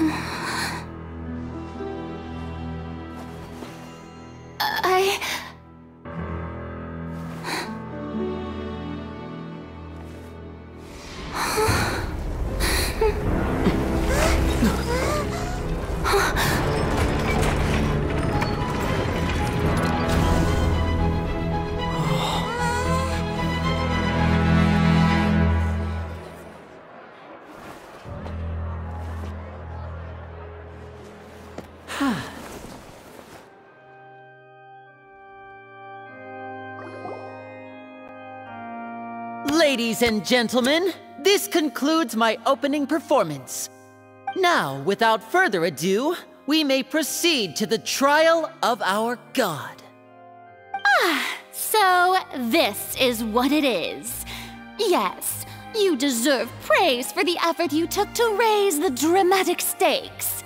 嗯 Ladies and gentlemen, this concludes my opening performance. Now, without further ado, we may proceed to the trial of our god. Ah, so, this is what it is. Yes, you deserve praise for the effort you took to raise the dramatic stakes.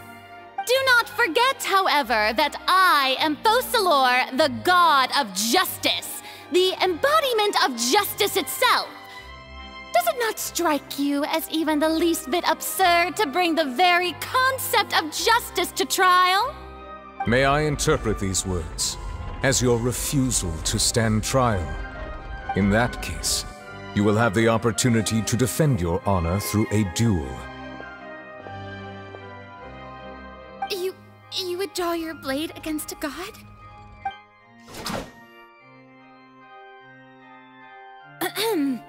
Do not forget, however, that I am Focalors, the god of justice, the embodiment of justice itself. Does it not strike you as even the least bit absurd to bring the very concept of justice to trial? May I interpret these words as your refusal to stand trial? In that case, you will have the opportunity to defend your honor through a duel. You. you would draw your blade against a god? Ahem.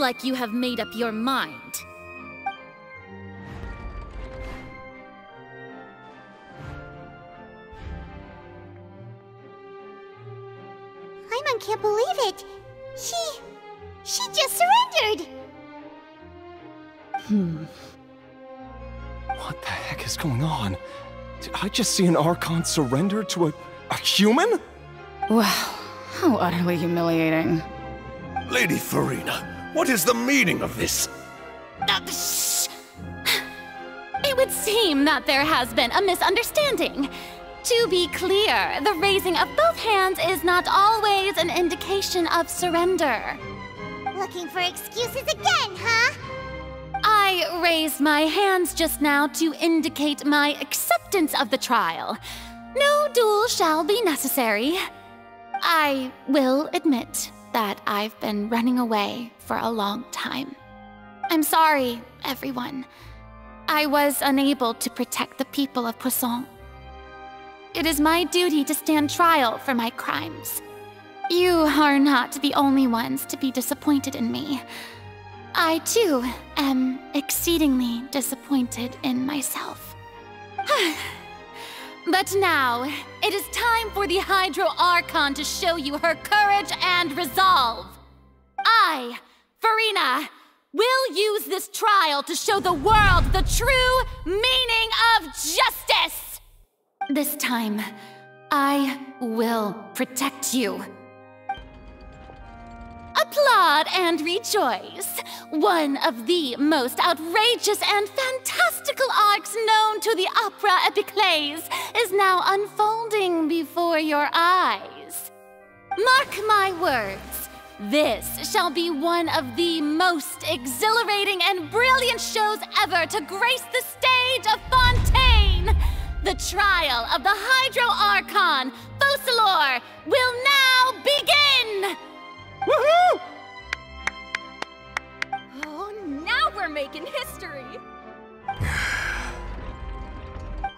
I see. It seems like you have made up your mind. Paimon can't believe it. She... she just surrendered! Hmm... What the heck is going on? Did I just see an Archon surrender to a, a human? Wow, how utterly humiliating. Lady Furina, what is the meaning of this? Uh, shh. It would seem that there has been a misunderstanding. To be clear, the raising of both hands is not always an indication of surrender. Looking for excuses again, huh? I raised my hands just now to indicate my acceptance of the trial. No duel shall be necessary. I will admit that I've been running away for a long time. I'm sorry, everyone. I was unable to protect the people of Poisson. It is my duty to stand trial for my crimes. You are not the only ones to be disappointed in me. I too am exceedingly disappointed in myself. but now, it is time for the Hydro Archon to show you her courage and resolve. I, Furina, will use this trial to show the world the true meaning of justice! This time, I will protect you. Applaud and rejoice! One of the most outrageous and fantastical arcs known to the opera epiclese is now unfolding before your eyes. Mark my words, this shall be one of the most exhilarating and brilliant shows ever to grace the stage of Fontaine! The trial of the Hydro Archon, Focalors, will now begin! Woohoo! Oh, now we're making history!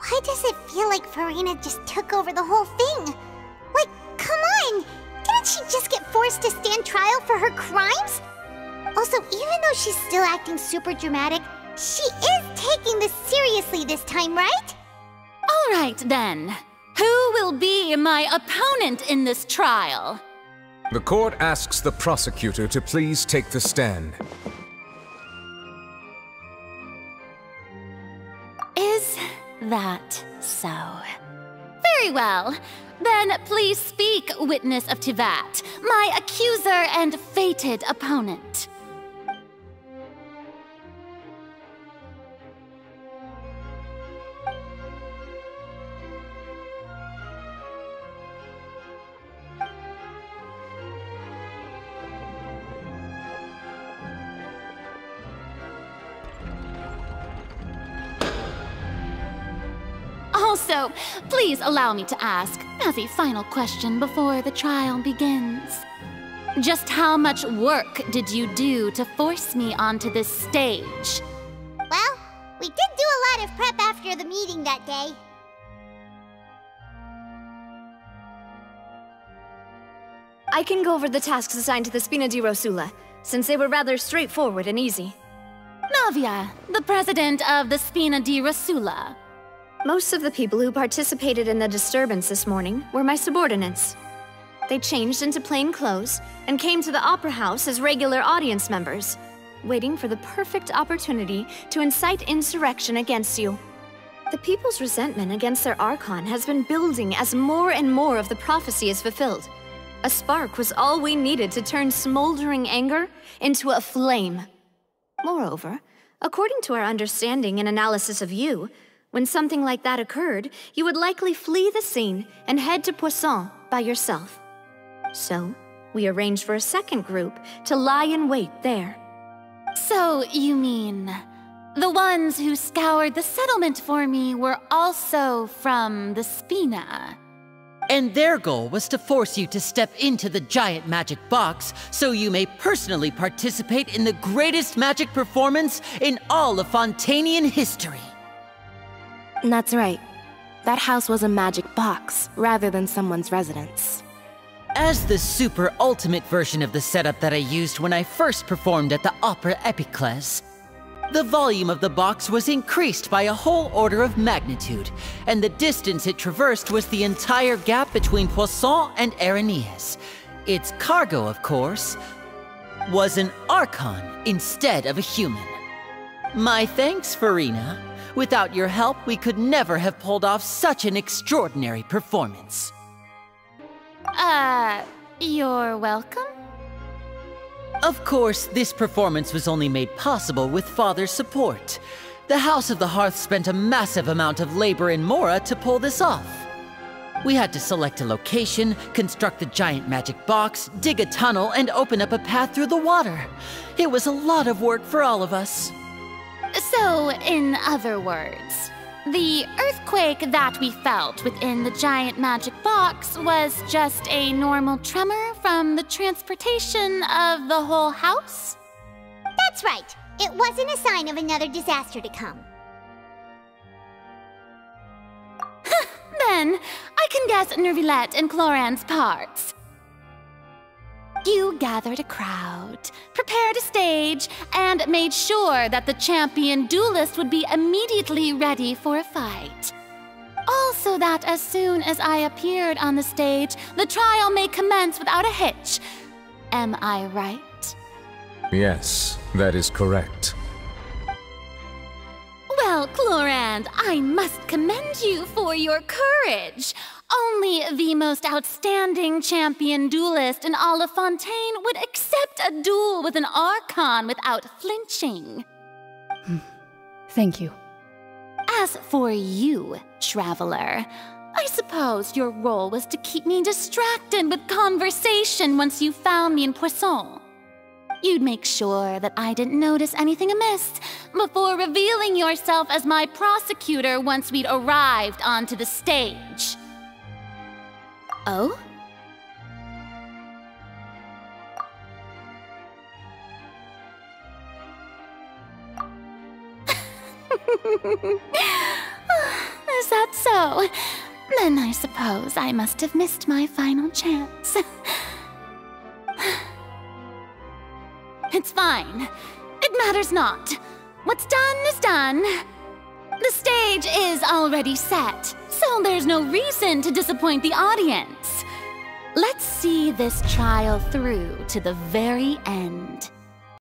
Why does it feel like Furina just took over the whole thing? Like, come on! Didn't she just get forced to stand trial for her crimes? Also, even though she's still acting super dramatic, she is taking this seriously this time, right? All right, then. Who will be my opponent in this trial? The court asks the prosecutor to please take the stand. That so? Very well. Then please speak, witness of Teyvat, my accuser and fated opponent. Also, please allow me to ask, as a final question before the trial begins. Just how much work did you do to force me onto this stage? Well, we did do a lot of prep after the meeting that day. I can go over the tasks assigned to the Spina di Rosula, since they were rather straightforward and easy. Navia, the president of the Spina di Rosula. Most of the people who participated in the disturbance this morning were my subordinates. They changed into plain clothes and came to the Opera House as regular audience members, waiting for the perfect opportunity to incite insurrection against you. The people's resentment against their Archon has been building as more and more of the prophecy is fulfilled. A spark was all we needed to turn smoldering anger into a flame. Moreover, according to our understanding and analysis of you, when something like that occurred, you would likely flee the scene and head to Poisson by yourself. So, we arranged for a second group to lie in wait there. So, you mean. The ones who scoured the settlement for me were also from the Spina. And their goal was to force you to step into the giant magic box so you may personally participate in the greatest magic performance in all of Fontainian history. That's right. That house was a magic box, rather than someone's residence. As the super ultimate version of the setup that I used when I first performed at the Opera Epiclese, the volume of the box was increased by a whole order of magnitude, and the distance it traversed was the entire gap between Poisson and Erinnyes. Its cargo, of course, was an Archon instead of a human. My thanks, Furina. Without your help, we could never have pulled off such an extraordinary performance. Uh, you're welcome? Of course, this performance was only made possible with Father's support. The House of the Hearth spent a massive amount of labor in Mora to pull this off. We had to select a location, construct the giant magic box, dig a tunnel, and open up a path through the water. It was a lot of work for all of us. So, in other words, the earthquake that we felt within the giant magic box was just a normal tremor from the transportation of the whole house? That's right. It wasn't a sign of another disaster to come. then, I can guess Neuvillette and Clorinde's parts. You gathered a crowd, prepared a stage, and made sure that the champion duelist would be immediately ready for a fight. Also that as soon as I appeared on the stage, the trial may commence without a hitch. Am I right? Yes, that is correct. Well, Clorinde, I must commend you for your courage. Only the most outstanding champion duelist in all of Fontaine would accept a duel with an Archon without flinching. Thank you. As for you, Traveler, I suppose your role was to keep me distracted with conversation once you found me in Poisson. You'd make sure that I didn't notice anything amiss before revealing yourself as my prosecutor once we'd arrived onto the stage. Oh? Is that so? Then I suppose I must have missed my final chance. it's fine. It matters not. What's done is done. The stage is already set, so there's no reason to disappoint the audience. Let's see this trial through to the very end.